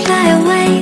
fly away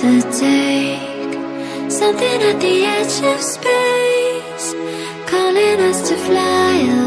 to take Something at the edge of space Calling us to fly away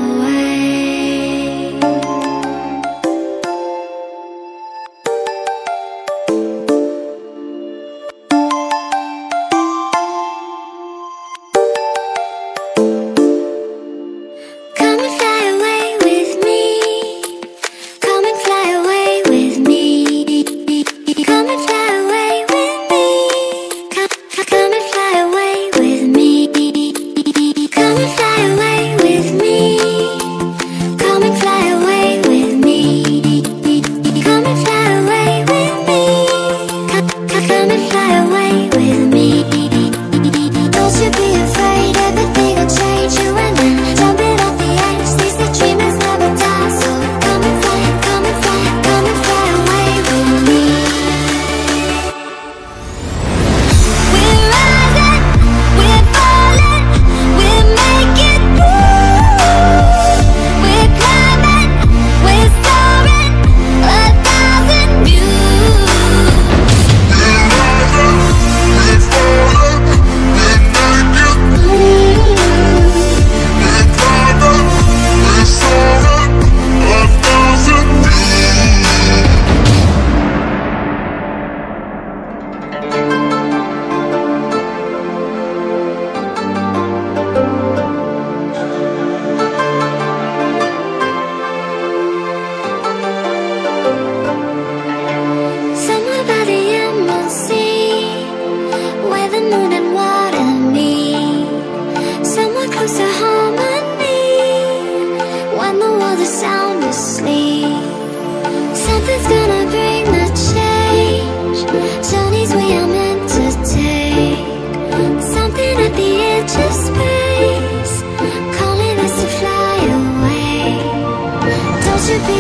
you be